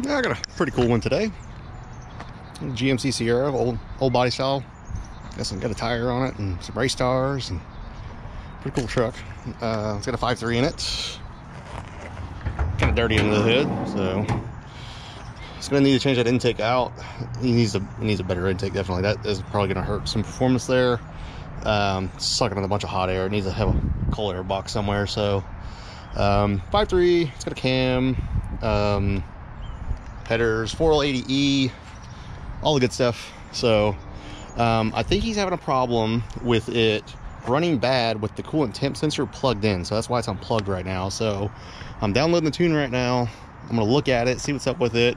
Yeah, I got a pretty cool one today. GMC Sierra, old old body style. Got some got a tire on it and some race stars and pretty cool truck. Uh, it's got a 5.3 in it. Kind of dirty under the hood, so it's gonna need to change that intake out. He needs a he needs a better intake definitely. That is probably gonna hurt some performance there. Um, sucking in a bunch of hot air. It needs to have a cold air box somewhere. So um, 5.3. It's got a cam. Um, headers, 4L80E, all the good stuff. So um, I think he's having a problem with it running bad with the coolant temp sensor plugged in. So that's why it's unplugged right now. So I'm downloading the tune right now. I'm gonna look at it, see what's up with it,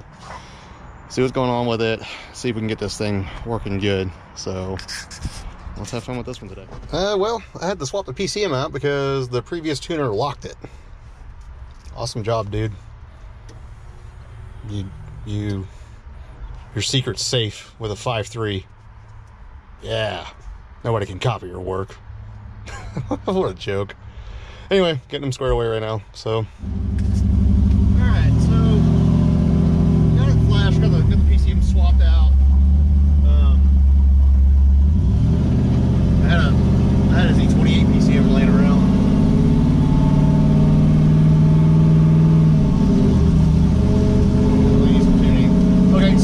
see what's going on with it, see if we can get this thing working good. So let's have fun with this one today. Uh, well, I had to swap the PCM out because the previous tuner locked it. Awesome job, dude you you your secret's safe with a 5-3 yeah. Nobody can copy your work. What a joke. Anyway getting them squared away right now so all right so got it flash got the, got the pcm swapped out um, i had a i had a z28 pcm laying around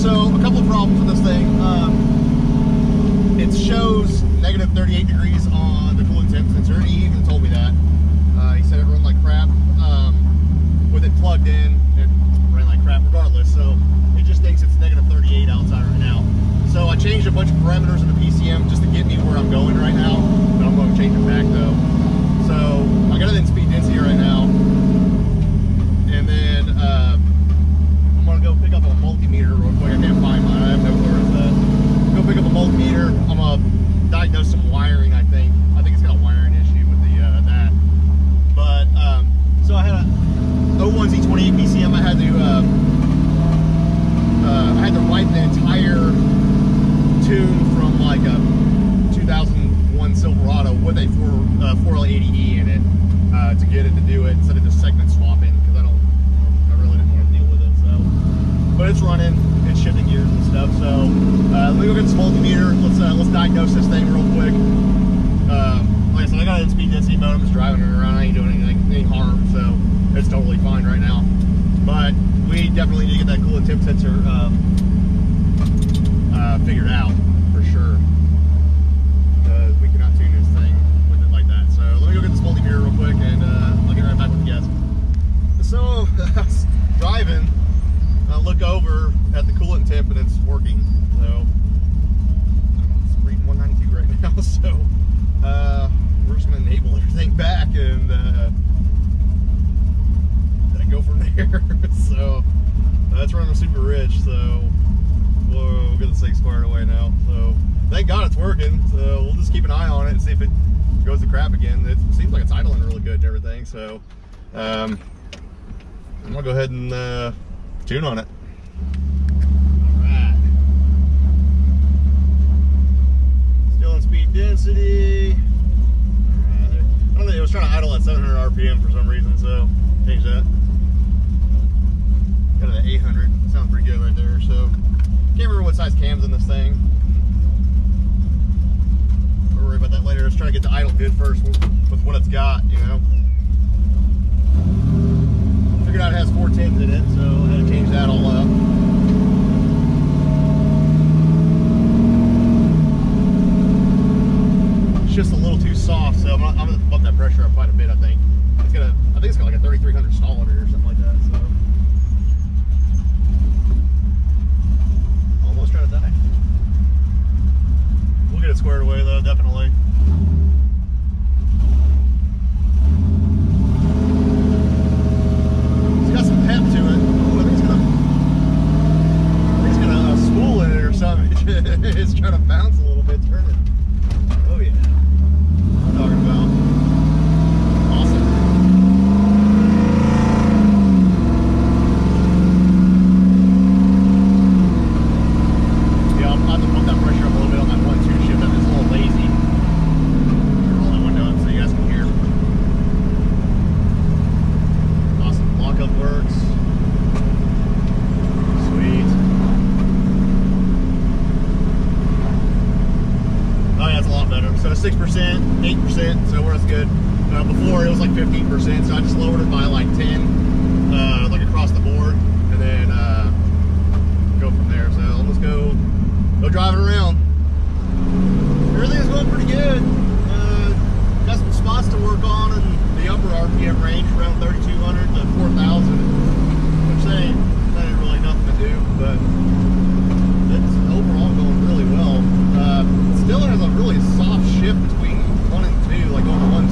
so a couple of problems with this thing. Um, it shows negative 38 degrees on the coolant temp sensor. He even told me that. Uh, he said it ran like crap. Um, with it plugged in, it ran like crap regardless. So it just thinks it's negative 38 outside right now. So I changed a bunch of parameters in the PCM just to get me where I'm going right now. But I'm going to change it back though. So I got it in speed density right now. And then uh, I'm gonna go pick up a multimeter real quick. I can't find mine. I have no clue where it's at. Go pick up a multimeter. I'm gonna diagnose some wiring. I think. I think it's got a wiring issue with the uh, that. But um, so I had a 01Z28 PCM. I had to uh, uh, I had to wipe the entire tune from like a 2001 Silverado with a 4 uh, 4L80E in it uh, to get it to do it instead of just segment swapping because I don't I really didn't want to deal with it. So, but it's running, it's shifting gears and stuff. So uh, let me go get this multimeter. Let's uh, let's diagnose this thing real quick. Um, like I said, I got it in speed density mode. I'm just driving it around. I ain't doing anything any harm, so it's totally fine right now. But we definitely need to get that coolant temp sensor um, uh, figured out for sure. Because we cannot tune this thing with it like that. So let me go get this multimeter real quick, and uh, I'll get right back with you guys. So driving, I look over at the coolant temp and it's working. So it's reading 192 right now. So uh, we're just gonna enable everything back and uh, go from there. so that's running super rich. So we'll, we'll get this thing squared away now. So thank God it's working. So we'll just keep an eye on it and see if it goes to crap again. It seems like it's idling really good and everything. So. Um, I'm gonna go ahead and uh, tune on it. Alright. Still in speed density. Right. I don't think it was trying to idle at 700 RPM for some reason, so change that. Got it at 800. Sounds pretty good right there. So can't remember what size cam's in this thing. We'll worry about that later. Let's try to get the idle good first with, what it's got, you know figured out it has 410s in it, so I had to change that all up. It's just a little too soft, so I'm, gonna, bump that pressure up quite a bit. I think it's gonna. I think it's got like a 3300 stall under or something like that. So almost trying to die. We'll get it squared away though, definitely. six percent, eight percent, so we're good. Uh, before it was like fifteen percent, so I just lowered it by like ten, uh, like across the board, and then uh, go from there. So let's go, go driving around. Everything is going pretty good. Uh, got some spots to work on in the upper RPM range, around 3,200 to 4,000, which ain't that ain't really nothing to do, but it's overall going really well. Uh, Stiller has a really solid shift between one and two, like on one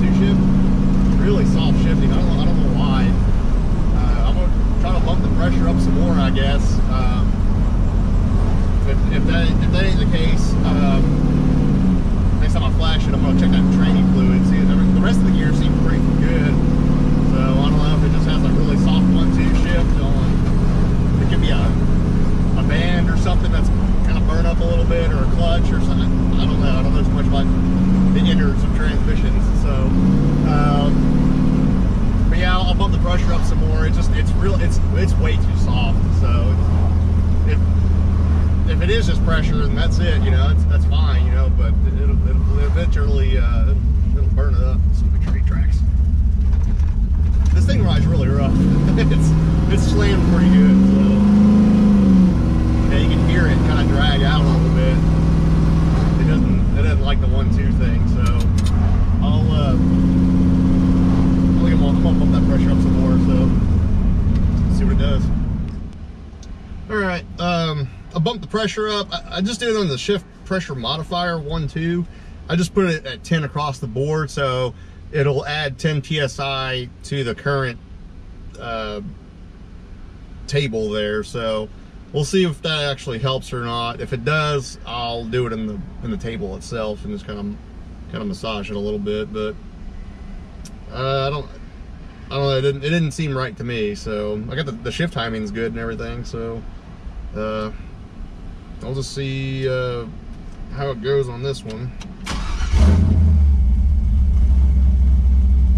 pressure up. I, I just did it on the shift pressure modifier, one, two. I just put it at 10 across the board, so it'll add 10 PSI to the current uh, table there. So we'll see if that actually helps or not. If it does, I'll do it in the in the table itself and just kind of kind of massage it a little bit. But uh, I don't I don't know. It didn't, it didn't seem right to me. So I got the, the shift timing's good and everything. So. Uh, I'll just see uh, how it goes on this one.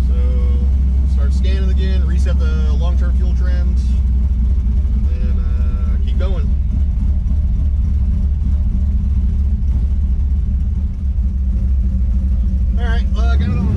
So start scanning again, reset the long-term fuel trends, and then uh, keep going. All right, well, I got it on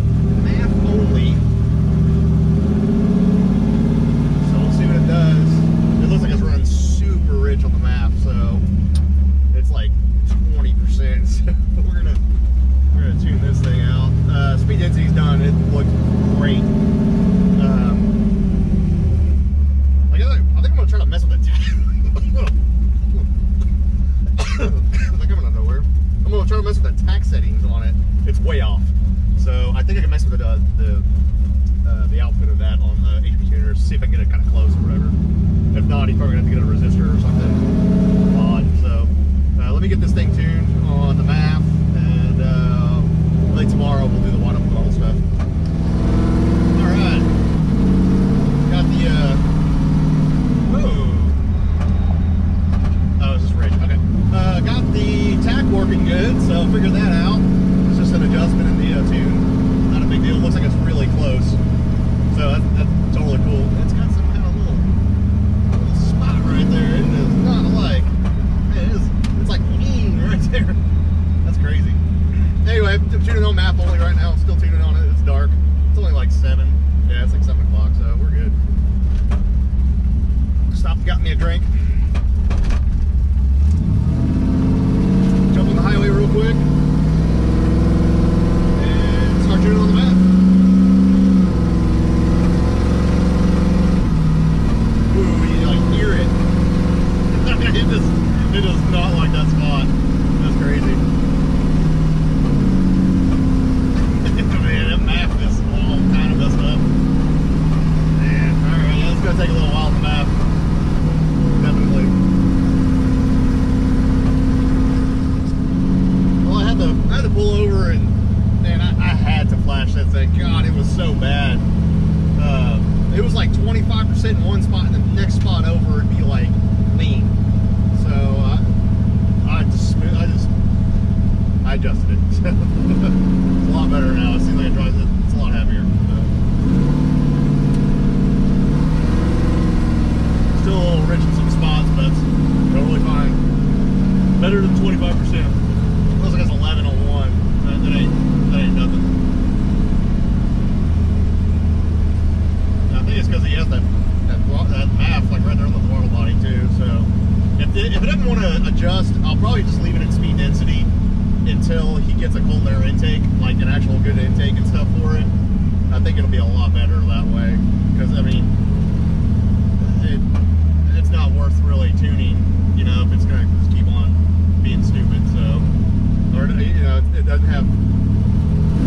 it doesn't have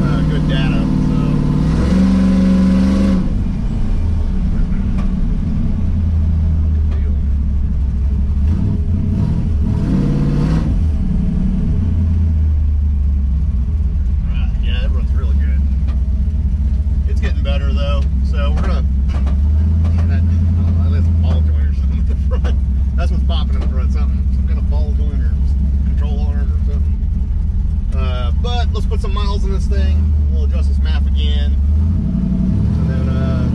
uh, good data. So. Good deal. Right, yeah, it runs really good. It's getting better though, so we're gonna. That, I don't know, that's a ball joint or something at the front. That's what's popping in the front. Something, some kind of ball joint or control arm or something. Uh, but let's put some miles in this thing. We'll adjust this map again, and then uh,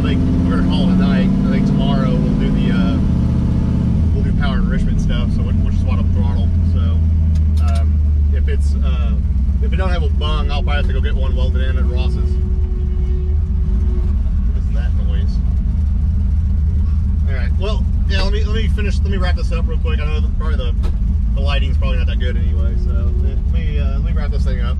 I think we're gonna call it a night. I think tomorrow we'll do the uh, we'll do power enrichment stuff. So we'll we'll just swap up throttle. So um, if it's uh, if it don't have a I'll have to go get one welded in at Ross's. What is that noise? All right. Well, yeah. Let me let me finish. Let me wrap this up real quick. I know that probably the the lighting's probably not that good anyway. So let me uh, let me wrap this thing up.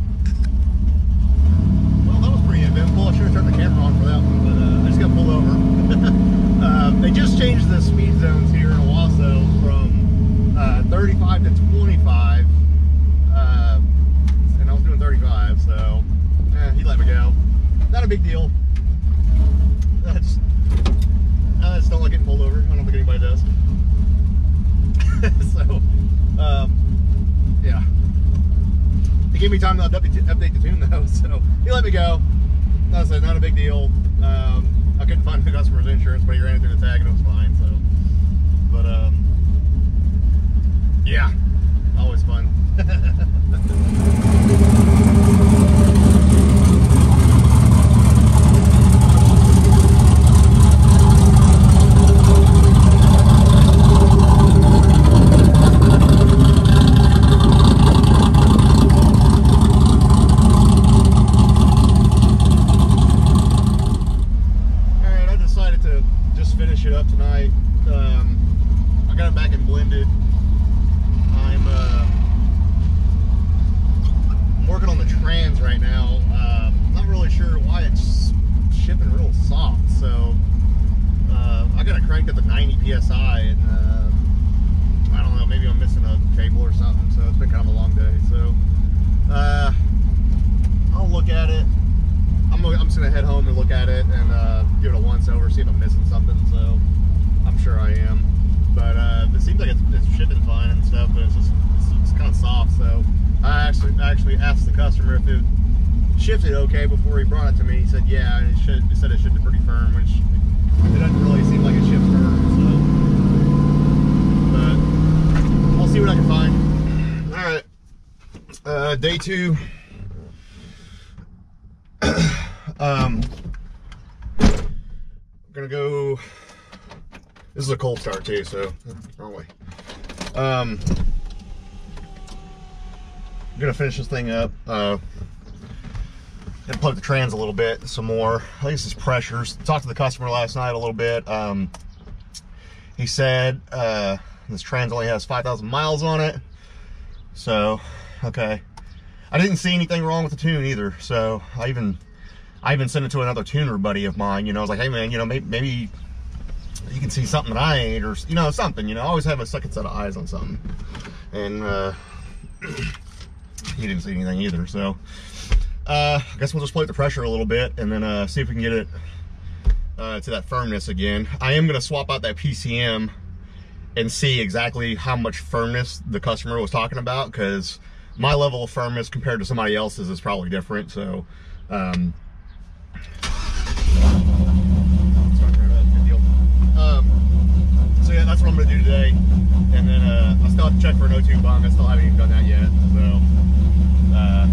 Well, that was pretty eventful. I should have turned the camera on for that one, but uh, I just got pulled over. um, they just changed the speed zones here in Owasso from uh, 35 to 25. Uh, and I was doing 35, so eh, he let me go. Not a big deal. That's I just don't like getting pulled over. I don't think anybody does. so, um, yeah. He gave me time to update, the tune though, so he let me go. Like I not a big deal. Um, I couldn't find the customer's insurance, but he ran it through the tag and it was fine. So, but um, yeah, always fun. All right, I decided to just finish it up tonight. Um, I got it back and blended. I'm, uh, working on the trans right now. Uh, not really sure why it's shipping real soft. So uh, I got it cranked up to 90 psi, and uh, I don't know, maybe I'm missing a cable or something. So it's been kind of a long day. So uh, I'll look at it. I'm, I'm just gonna head home and look at it and uh, give it a once over, see if I'm missing something. So sure I am, but uh, it seems like it's, it's shipping fine and stuff, but it's just it's, it's kind of soft. So I actually actually asked the customer if it shifted okay before he brought it to me. He said yeah, and it should. He said it shifted pretty firm, which it doesn't really seem like it shifts firm. So, but I'll see what I can find. All right, uh, day two. Um, I'm gonna go. This is a cold start too, so way. Um, I'm gonna finish this thing up. Uh, gonna plug the trans a little bit, some more. I think this is pressures. Talked to the customer last night a little bit. Um, he said uh, this trans only has 5,000 miles on it. So, okay. I didn't see anything wrong with the tune either. So I even I even sent it to another tuner buddy of mine. You know, I was like, hey man, you know, maybe, maybe you can see something that I ain't, or you know, something. You know, I always have a second set of eyes on something. And uh, he didn't see anything either. So uh, I guess we'll just play with the pressure a little bit and then uh, see if we can get it uh, to that firmness again. I am gonna swap out that PCM and see exactly how much firmness the customer was talking about because my level of firmness compared to somebody else's is probably different. So. Um, Start right up, good deal. Um, so yeah, that's what I'm gonna do today. And then uh, I still have to check for an O2 bung. I still haven't even done that yet. So, uh,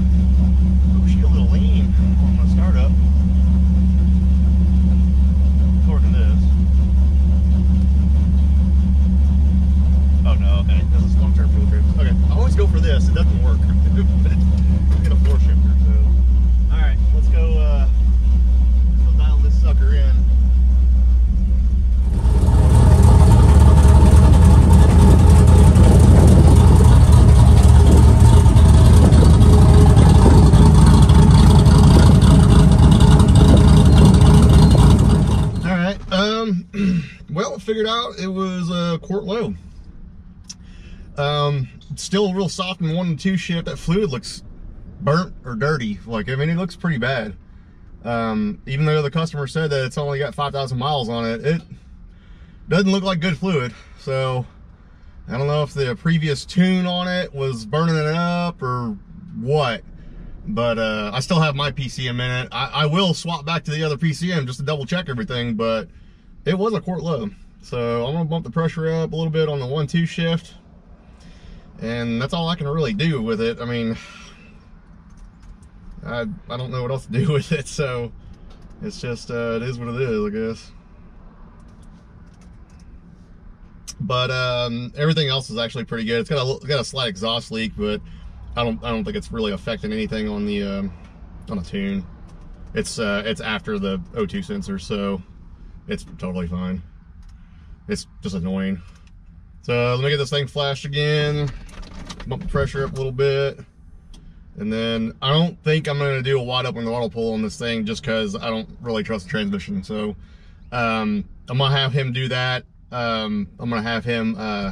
oh, she a little lean on the startup. According to this. Oh no, okay, this is long-term fuel trips. Okay, I always go for this. It doesn't work. Get a floor shifter. So, all right, let's go. Uh, let's dial this sucker in. figured out it was a quart low. Um, still real soft in one and two shift. That fluid looks burnt or dirty. Like, I mean, it looks pretty bad. Um, even though the customer said that it's only got 5,000 miles on it, it doesn't look like good fluid. So, I don't know if the previous tune on it was burning it up or what. But uh, I still have my PCM in it. I, I will swap back to the other PCM just to double check everything, but it was a quart low. So I'm gonna bump the pressure up a little bit on the one two shift. And that's all I can really do with it. I mean, I, I don't know what else to do with it. So it's just, uh, it is what it is, I guess. But um, everything else is actually pretty good. It's got a, got a slight exhaust leak, but I don't I don't think it's really affecting anything on the um, on the tune. It's uh, it's after the O2 sensor, so it's totally fine. It's just annoying. So let me get this thing flashed again, bump the pressure up a little bit. And then I don't think I'm gonna do a wide open throttle pull on this thing just cause I don't really trust the transmission. So um, I'm gonna have him do that. Um, I'm gonna have him uh,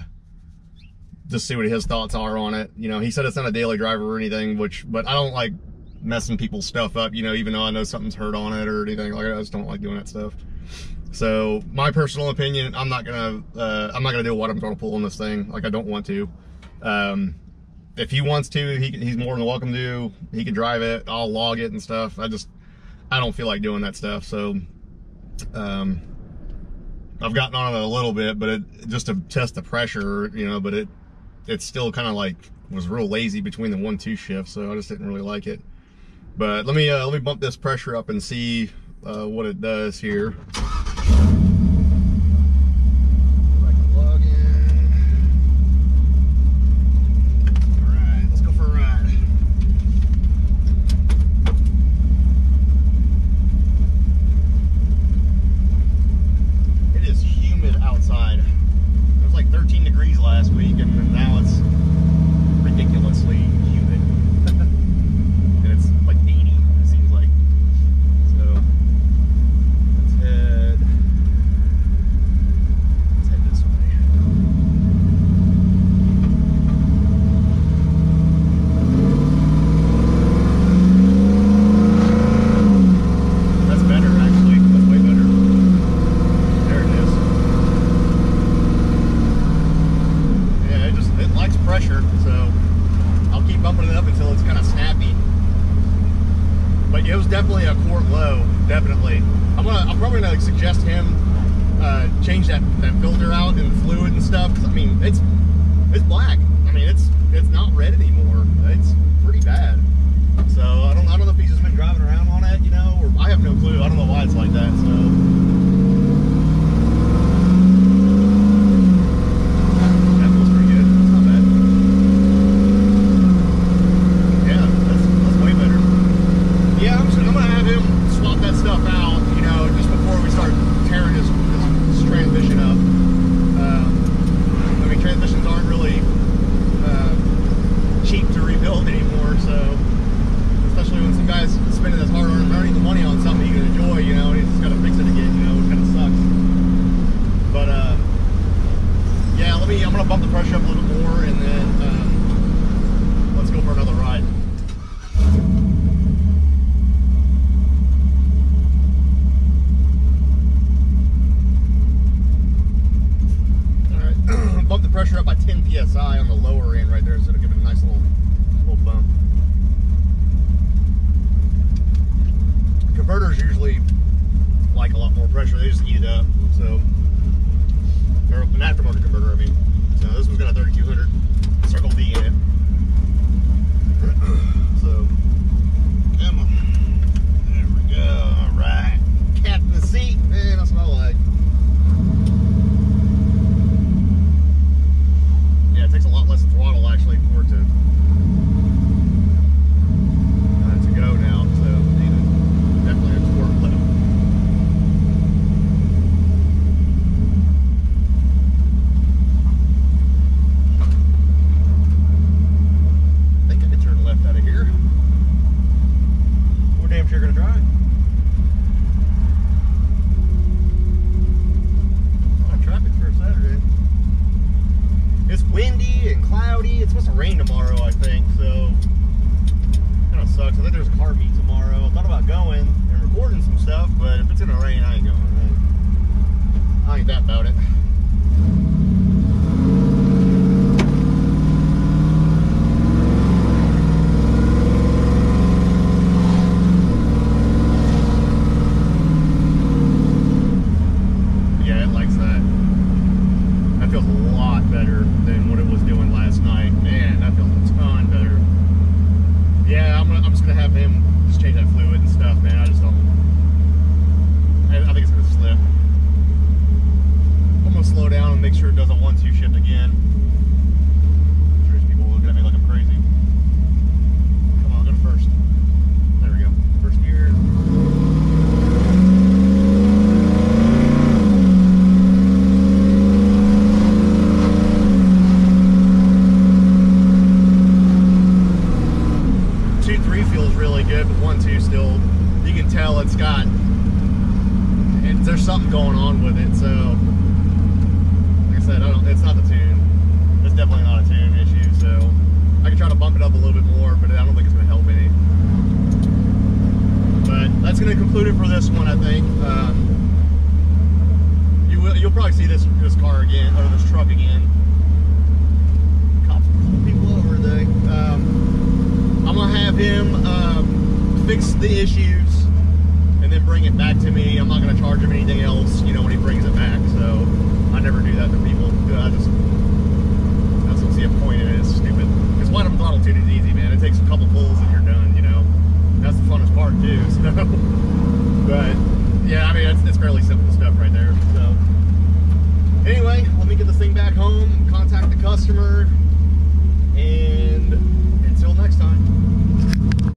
just see what his thoughts are on it. You know, he said it's not a daily driver or anything, which, but I don't like messing people's stuff up, you know, even though I know something's hurt on it or anything like that. I just don't like doing that stuff. So my personal opinion, I'm not gonna, uh, I'm not gonna do a water throttle pull on this thing. Like I don't want to. Um, if he wants to, he can, he's more than welcome to. He can drive it. I'll log it and stuff. I just, I don't feel like doing that stuff. So, um, I've gotten on it a little bit, but it just to test the pressure, you know, but it, it's still kind of like was real lazy between the one two shift, so I just didn't really like it. But let me uh, let me bump this pressure up and see uh, what it does here. Thank you. like it was definitely a quart low, definitely. I'm gonna, I'm probably gonna suggest him uh, change that that filter out and the fluid and stuff. I mean, it's it's black. I mean, it's it's not red anymore. It's pretty bad. So I don't I don't know if he's just been driving around on it, you know, or I have no clue. I don't know why it's like that. So. anymore. So, especially when some guy's spending this hard-earned money on something you can enjoy, you know, and he's just got to fix it again, you know, it kind of sucks. But uh, yeah, let me. I'm gonna bump the pressure up a little more, and then um, let's go for another ride. All right, bump the pressure up by 10 psi on the lower end right there, instead of giving it a nice little Converters usually like a lot more pressure. They just eat it up. So, or an aftermarket converter, I mean. So this one's got a 30 windy and cloudy. It's supposed to rain tomorrow, I think. So kind of sucks. I think there's a car meet tomorrow. I thought about going and recording some stuff, but if it's gonna rain, I ain't going. I ain't that about it. It likes that. That feels a lot better than what it was doing last night. Man, that feels a ton better. Yeah, I'm, gonna, I'm just gonna have him just change that fluid and stuff, man. I just don't. I, I think it's gonna slip. I'm gonna slow down and make sure it does a one-two shift again. I'm sure there's people looking at me like I'm crazy. Come on, go to first. There we go. First gear. two three feels really good, but one two still you can tell it's got it, there's something going on with it. So like I said, I don't it's not the tune. It's definitely not a tune issue. So I can try to bump it up a little bit more, but I don't think it's gonna help any. But that's gonna conclude it for this one, I think. Um, you will you'll probably see this this car again or this truck again. Cops pull people over today. Um, I'm gonna have him um, fix the issues and then bring it back to me. I'm not gonna charge him anything else, you know, when he brings it back. So I never do that to people. I just I just don't see a point in it. It's stupid. Because bottom throttle tuning is easy, man. It takes a couple pulls and you're that's the funnest part too. So, but yeah, I mean, it's, it's fairly simple stuff right there. So anyway, let me get this thing back home, contact the customer, and